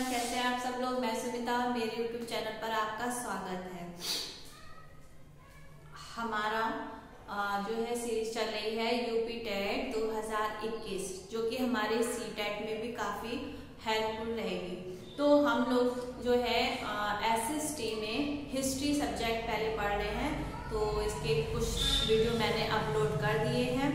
Everyone कैसे हैं आप सब लोग? मैं सुनीता और मेरे यूट्यूब चैनल पर आपका स्वागत है। हमारा जो है सीरीज़ चल रही है यूपी टेट 2021 जो कि हमारे सी टेट में भी काफ़ी हेल्पफुल रहेगी। तो हम लोग जो है एस एस टी में हिस्ट्री सब्जेक्ट पहले पढ़ रहे हैं तो इसके कुछ वीडियो मैंने अपलोड कर दिए हैं।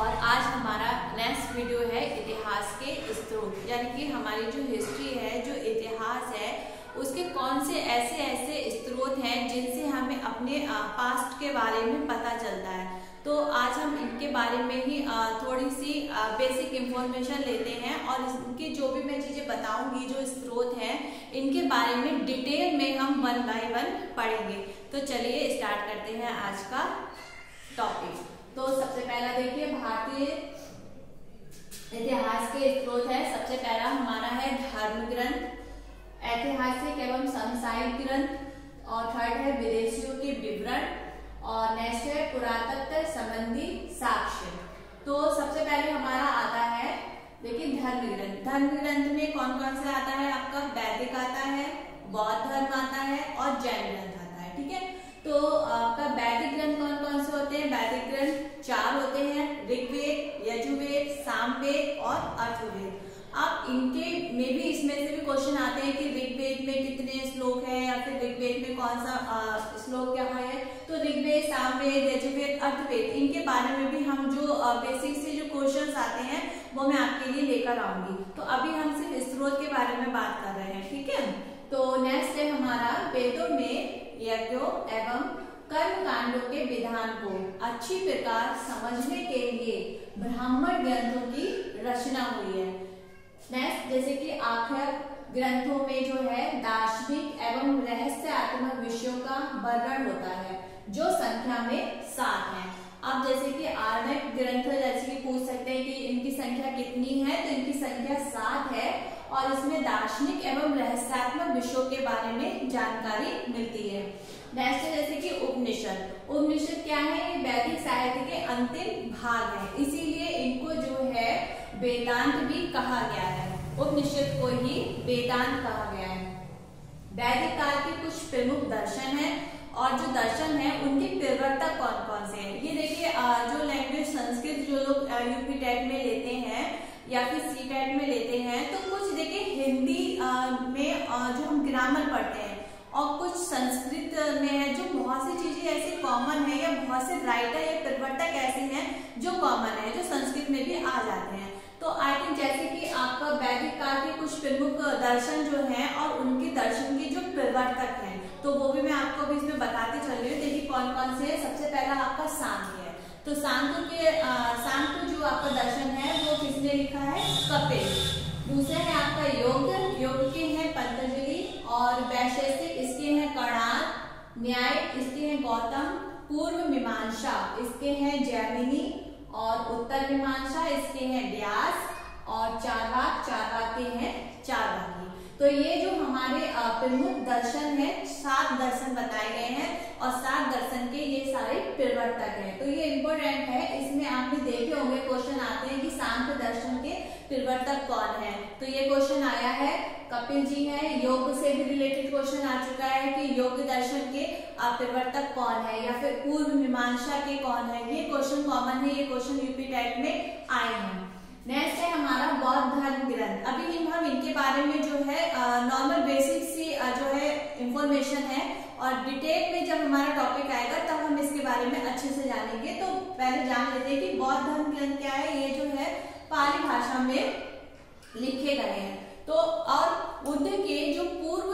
और आज हमारा नेक्स्ट वीडियो है इतिहास के स्त्रोत यानी कि हमारी जो हिस्ट्री है, जो इतिहास है, उसके कौन से ऐसे ऐसे स्त्रोत हैं जिनसे हमें अपने पास्ट के बारे में पता चलता है। तो आज हम इनके बारे में ही थोड़ी सी बेसिक इंफॉर्मेशन लेते हैं और इनकी जो भी मैं चीज़ें बताऊँगी, जो स्रोत हैं, इनके बारे में डिटेल में हम वन बाय वन पढ़ेंगे। तो चलिए स्टार्ट करते हैं आज का टॉपिक तो सबसे पहला देखिए, भारतीय इतिहास के स्रोत है। सबसे पहला हमारा है धर्म ग्रंथ ऐतिहासिक एवं समसायिक ग्रंथ, और थर्ड है विदेशियों के विवरण, और नेक्स्ट है पुरातत्व संबंधी साक्ष्य। तो सबसे पहले हमारा आता है, देखिए धर्म ग्रंथ धर्म ग्रंथ में कौन कौन सा आता है आपका? वैदिक आता है, बौद्ध धर्म आता है, और जैन ग्रंथ आता है, ठीक है? तो आपका वैदिक ग्रंथ कौन कौन से होते हैं वैदिक ग्रंथ चार होते हैं ऋग्वेद यजुर्वेद सामवेद और अर्थवेद अब इनके में भी इसमें से भी क्वेश्चन आते हैं कि ऋग्वेद में कितने श्लोक है या फिर ऋग्वेद में कौन सा श्लोक क्या है? तो ऋग्वेद, सामवेद, यजुर्वेद, अर्थवेद, इनके बारे में भी हम जो बेसिक से जो क्वेश्चंस आते हैं, वो मैं आपके लिए लेकर आऊँगी। तो अभी हम सिर्फ़ स्रोत के बारे में बात कर रहे हैं, ठीक है? तो नेक्स्ट है हमारा, वेदों में यज्ञों एवं कर्म कांडों के विधान को अच्छी प्रकार समझने के लिए ब्राह्मण ग्रंथों की रचना हुई है। जैसे कि आखिर ग्रंथों में जो है, दार्शनिक एवं रहस्यात्मक विषयों का वर्णन होता है, जो संख्या में सात है। आप जैसे कि आर्णक ग्रंथ जैसे कि पूछ सकते हैं कि इनकी संख्या कितनी है तो इनकी संख्या सात है और इसमें दार्शनिक एवं रहस्यात्मक विषयों के बारे में जानकारी मिलती है। नेक्स्ट जैसे कि उपनिषद। उपनिषद क्या है? ये वैदिक साहित्य के अंतिम भाग है। इसीलिए इनको जो है वेदांत भी कहा गया है। उपनिषद को ही वेदांत कहा गया है। वैदिक काल के कुछ प्रमुख दर्शन है, और जो दर्शन है, उनके प्रवर्तक कौन कौन से हैं? ये देखिए जो लैंग्वेज संस्कृत जो लोग यूपी टेट में लेते हैं, या फिर सी टेट में लेते हैं तो कुछ देखिए, हिंदी में जो हम ग्रामर पढ़ते हैं, और कुछ संस्कृत में है, जो बहुत सी चीज़ें ऐसी कॉमन है, या बहुत से राइटर या प्रवर्तक ऐसे हैं, जो कॉमन है, जो संस्कृत में भी आ जाते हैं। तो आई थिंक जैसे आपका वैदिक काल के कुछ प्रमुख दर्शन जो हैं और उनके दर्शन के जो प्रवर्तक हैं तो वो भी मैं आपको भी इसमें बताती चल रही हूँ। देखिए कौन कौन से है। सबसे पहला आपका सांख्य है। तो सांख्य के सांख्य जो आपका दर्शन है, वो किसने लिखा है? कपिल। दूसरा है आपका योग। योग के हैं पतंजलि और वैशेषिक इसके हैं कणाद न्याय इसके हैं गौतम, पूर्व मीमांसा इसके हैं जैमिनी और उत्तर मीमांसा इसके हैं व्यास और चारवाक चारवाक के हैं, चार चारवाकी तो ये जो हमारे प्रमुख दर्शन है, सात दर्शन बताए गए हैं और सात दर्शन के ये सारे प्रवर्तक हैं। तो ये इम्पोर्टेंट है, इसमें आपने देखे होंगे क्वेश्चन आते हैं कि सांख्य दर्शन के प्रवर्तक कौन है। तो ये क्वेश्चन आया है, कपिल जी है, योग से भी रिलेटेड क्वेश्चन आ चुका है कि योग दर्शन के प्रवर्तक कौन है, या फिर पूर्व मीमांसा के कौन है। ये क्वेश्चन कॉमन है, ये क्वेश्चन यूपी टाइप में आए हैं। नेक्स्ट है हमारा बौद्ध धर्म ग्रंथ। अभी हम इनके बारे में जो है नॉर्मल बेसिक सी जो है इंफॉर्मेशन है और डिटेल में जब हमारा टॉपिक आएगा, तब हम इसके बारे में अच्छे से जानेंगे। तो पहले जान लेते हैं कि बौद्ध धर्म ग्रंथ क्या है। ये जो है पाली भाषा में लिखे गए हैं। तो और बुद्ध के जो पूर्व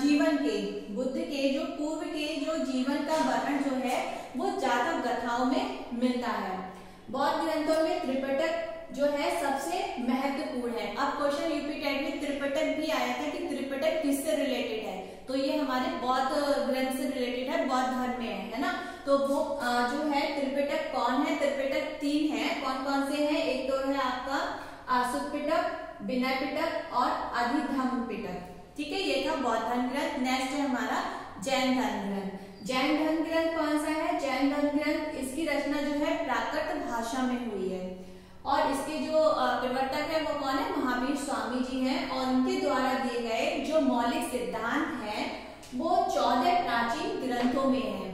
जीवन के, बुद्ध के जो पूर्व के जो जीवन का वर्णन जो है, वो जातक कथाओं में मिलता है। बौद्ध ग्रंथों में त्रिपटक जो है सबसे महत्वपूर्ण है। अब क्वेश्चन यूपी टेट में त्रिपटक भी आया था कि त्रिपटक किससे रिलेटेड है? तो ये हमारे बौद्ध ग्रंथ से रिलेटेड है, बौद्ध धर्म में है है ना? तो वो जो है त्रिपिटक कौन है? त्रिपिटक तीन है। कौन कौन से हैं? एक तो है आपका आसुक पिटक विनय पिटक और अधिधम पिटक ठीक है, ये था बौद्ध धर्म ग्रंथ। नेक्स्ट है हमारा जैन धर्म ग्रंथ। जैन धर्म ग्रंथ कौन सा है? जैन धर्म ग्रंथ इसकी रचना जो है प्राकृत भाषा में हुई है। और इसके जो प्रवर्तक है वो कौन है? महावीर स्वामी जी हैं और उनके द्वारा दिए गए जो मौलिक सिद्धांत हैं, वो चौदह प्राचीन ग्रंथों में है।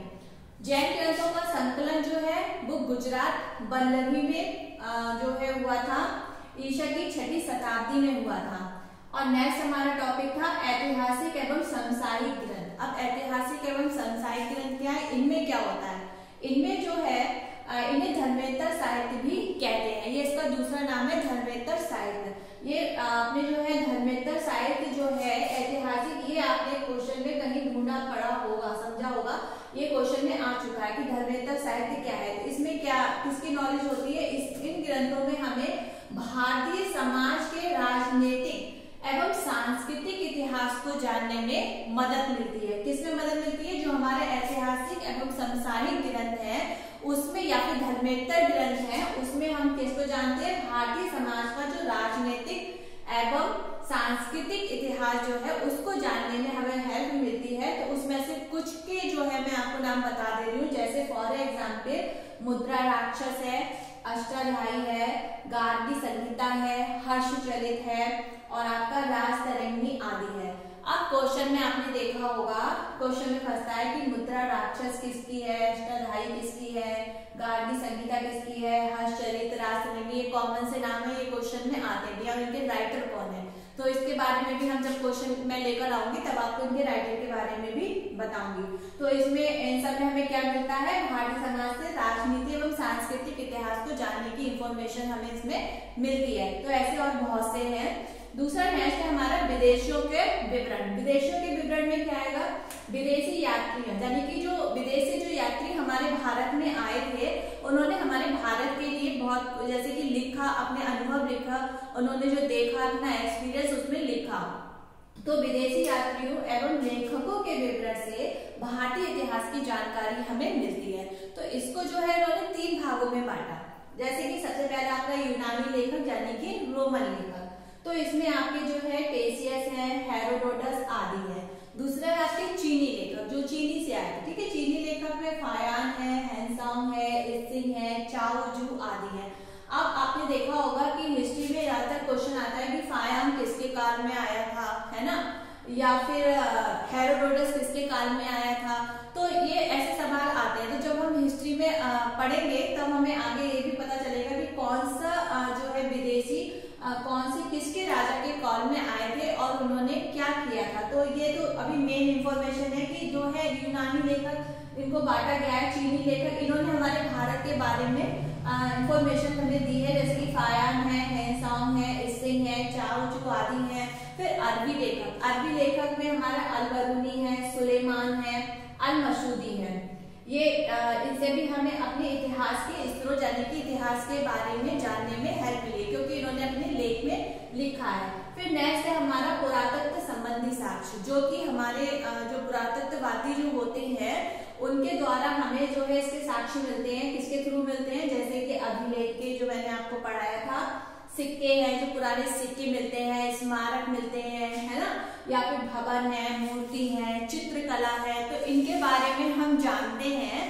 जैन ग्रंथों का संकलन जो है, वो गुजरात बल्लभी में जो है हुआ था ईशा की छठी शताब्दी में हुआ था। और नेक्स्ट हमारा टॉपिक था, ऐतिहासिक एवं संसारिक ग्रंथ। अब ऐतिहासिक एवं संसारिक ग्रंथ क्या है? इनमें क्या होता है? इनमें जो है इन्हें धर्मेतर साहित्य भी इसका दूसरा नाम है धर्मेतर साहित्य। ये आपने जो है धर्मेतर साहित्य जो है, ऐतिहासिक, ये आपने क्वेश्चन में कहीं ढूंढा पड़ा होगा, समझा होगा। ये क्वेश्चन में आ चुका है कि धर्मेतर साहित्य क्या है। इसमें क्या, किसकी नॉलेज होती है? इस, इन ग्रंथों में हमें भारतीय समाज के राजनीतिक एवं सांस्कृतिक इतिहास को जानने में मदद मिलती है। किसमें मदद मिलती है? जो हमारे ऐतिहासिक एवं समसाहिक ग्रंथ है उसमें या फिर धर्मेतर ग्रंथ है, उसमें हम किसको जानते हैं? भारतीय समाज का जो राजनीतिक एवं सांस्कृतिक इतिहास जो है, उसको जानने में हमें हेल्प मिलती है। तो उसमें से कुछ के जो है, मैं आपको नाम बता दे रही हूँ। जैसे फॉर एग्ज़ाम्पल मुद्रा राक्षस है, अष्टाध्यायी है गार्गी संहिता है हर्ष चलित है, और आपका राज तरंगी आदि है। अब क्वेश्चन में आपने देखा होगा क्वेश्चन में फंसता है कि मुद्रा राक्षस किसकी है अष्टाधाई किसकी है, गार्गी संगीता किसकी है हर्षचरित राज तरंगी ये कॉमन से नाम है, ये क्वेश्चन में आते हैं। और इनके राइटर कौन है? तो इसके बारे में भी हम जब क्वेश्चन मैं लेकर आऊँगी, तब आपको इनके राइटर के बारे में भी बताऊँगी। तो इसमें इन में हमें क्या मिलता है? भारतीय समाज से राजनीति एवं सांस्कृतिक इतिहास को जानने की इंफॉर्मेशन हमें इसमें मिलती है। तो ऐसे और बहुत से हैं। दूसरा नेक्स्ट है हमारा विदेशियों के विवरण। विदेशियों के विवरण में क्या आएगा? विदेशी यात्री यानी कि जो विदेशी जो यात्री हमारे भारत में आए थे, उन्होंने हमारे भारत के लिए बहुत, जैसे कि लिखा, अपने अनुभव लिखा, उन्होंने जो देखा, अपना एक्सपीरियंस उसमें लिखा। तो विदेशी यात्रियों एवं लेखकों के विवरण से भारतीय इतिहास की जानकारी हमें मिलती है। तो इसको जो है उन्होंने तीन भागों में बांटा। जैसे कि सबसे पहला आपका यूनानी लेखक, यानी कि रोमन लेखक। तो इसमें आपके जो है टेसियस है, हेरोडोटस आदि है। दूसरा है आपके चीनी लेखक, जो चीनी से आए ठीक है? चीनी लेखक में फायान है हैंसोंग है, इसिंग है चाओ जू आदि है। अब आपने देखा होगा कि हिस्ट्री में ज़्यादातर क्वेश्चन आता है कि फायान किसके काल में आया था, है ना? या फिर हेरोडोटस किसके काल में आया था तो ये ऐसे सवाल आते हैं तो जब हम हिस्ट्री में पढ़ेंगे तब हमें आगे ये भी पता चलेगा कि कौन सा जो है विदेशी कौन से किसके राजा के कॉल में आए थे और उन्होंने क्या किया था तो ये तो अभी मेन इंफॉर्मेशन है कि जो है यूनानी लेखक, इनको बांटा गया है, चीनी लेखक, इन्होंने हमारे भारत के बारे में इंफॉर्मेशन हमें दी है, जैसे कि फायान है, हैंसोंग है, इसिंग है, चाओ चुक आदि है, फिर अरबी लेखक। अरबी लेखक में हमारा अलबरूनी है, सुलेमान है अल मसूदी है। ये इनसे भी हमें अपने इतिहास के स्त्रोत यानी कि इतिहास के बारे में जानने में हेल्प मिली क्योंकि इन्होंने अपने लेख में लिखा है। फिर नेक्स्ट है हमारा पुरातत्व संबंधी साक्ष्य जो कि हमारे जो पुरातत्ववादी जो होते हैं उनके द्वारा हमें जो है इसके साक्ष्य मिलते हैं किसके थ्रू मिलते हैं? जैसे कि अभिलेख के जो मैंने आपको पढ़ाया था सिक्के हैं जो पुराने सिक्के मिलते हैं स्मारक मिलते हैं है ना? या फिर भवन है मूर्ति है चित्रकला है तो इनके बारे में हम जानते हैं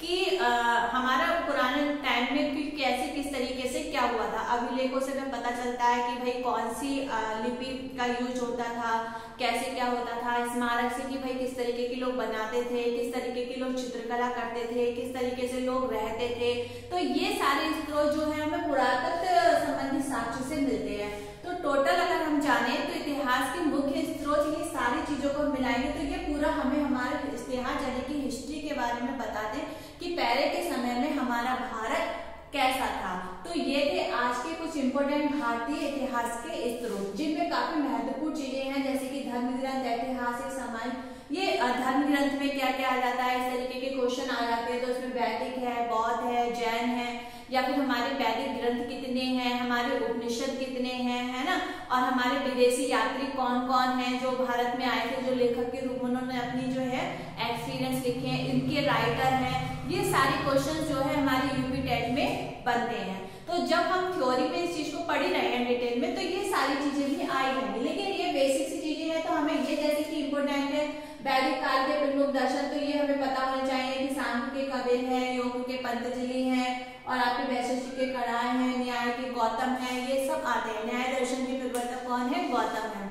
कि आ, हमारा पुराने टाइम में कैसे किस तरीके से क्या हुआ था? अभिलेखों से हमें पता चलता है कि भाई कौन सी लिपि का यूज़ होता था, कैसे क्या होता था, स्मारक से कि भाई किस तरीके के लोग बनाते थे, किस तरीके के लोग चित्रकला करते थे, किस तरीके से लोग रहते थे। तो ये सारे स्त्रोत जो है हमें पुरातत्व संबंधी साक्ष्य से मिलते हैं। तो टोटल अगर हम जाने तो इतिहास के मुख्य स्त्रोत ये सारी चीज़ों को मिलाएँगे तो ये पूरा हमें हमारे इतिहास यानी कि हिस्ट्री के बारे में बता दें कि पहले के समय में हमारा भारत कैसा था तो ये थे आज के कुछ इंपोर्टेंट भारतीय इतिहास के स्त्रोत जिनमें काफ़ी महत्वपूर्ण चीज़ें हैं, जैसे कि धर्म ग्रंथ, ऐतिहासिक समय ये धर्म ग्रंथ में क्या क्या आ जाता है? इस तरीके के क्वेश्चन आ जाते हैं तो उसमें वैदिक है, बौद्ध है, जैन है, या फिर हमारे वैदिक ग्रंथ कितने हैं, हमारे उपनिषद कितने हैं, है ना? और हमारे विदेशी यात्री कौन कौन हैं, जो भारत में आए थे, जो लेखक के रूप में उन्होंने अपनी जो है एक्सपीरियंस लिखे हैं, इनके राइटर हैं, ये सारे क्वेश्चन जो है, हमारे यूपी टेट में बनते हैं। तो जब हम थ्योरी में इस चीज़ को पढ़ रहे हैं डिटेल में तो ये सारी चीज़ें भी आई जाएँगी लेकिन ये बेसिक सी चीज़ें हैं तो हमें ये जैसे कि इम्पोर्टेंट है वैदिक काल के प्रमुख दर्शन तो ये हमें पता होना चाहिए कि सांख्य के कबीर है योग के पंतजलि है और आपके वैशिष्ट के कड़ाए हैं न्याय के गौतम है ये सब आते हैं। न्याय दर्शन के प्रवर्तक कौन है? गौतम है।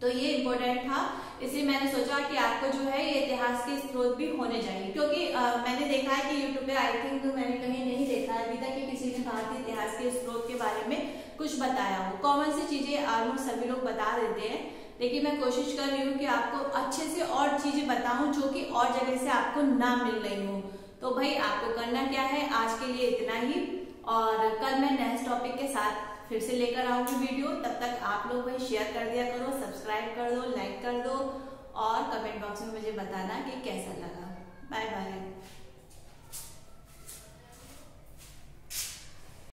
तो ये इम्पोर्टेंट था। इसलिए मैंने सोचा कि आपको जो है ये इतिहास के स्रोत भी होने चाहिए। क्योंकि आ, मैंने देखा है कि यूट्यूब पे आई थिंक मैंने कहीं नहीं देखा अभी तक कि किसी ने भारतीय इतिहास के स्रोत के बारे में कुछ बताया हो। कॉमन सी चीज़ें ऑलमोस्ट सभी लोग बता देते हैं। लेकिन मैं कोशिश कर रही हूँ कि आपको अच्छे से और चीज़ें बताऊँ जो कि और जगह से आपको ना मिल रही हो। तो भाई, आपको करना क्या है? आज के लिए इतना ही। और कल मैं नेक्स्ट टॉपिक के साथ फिर से लेकर आऊँगी वीडियो तब तक आप लोग भाई शेयर कर दिया करो सब्सक्राइब कर दो लाइक कर दो। और कमेंट बॉक्स में मुझे बताना कि कैसा लगा। Bye bye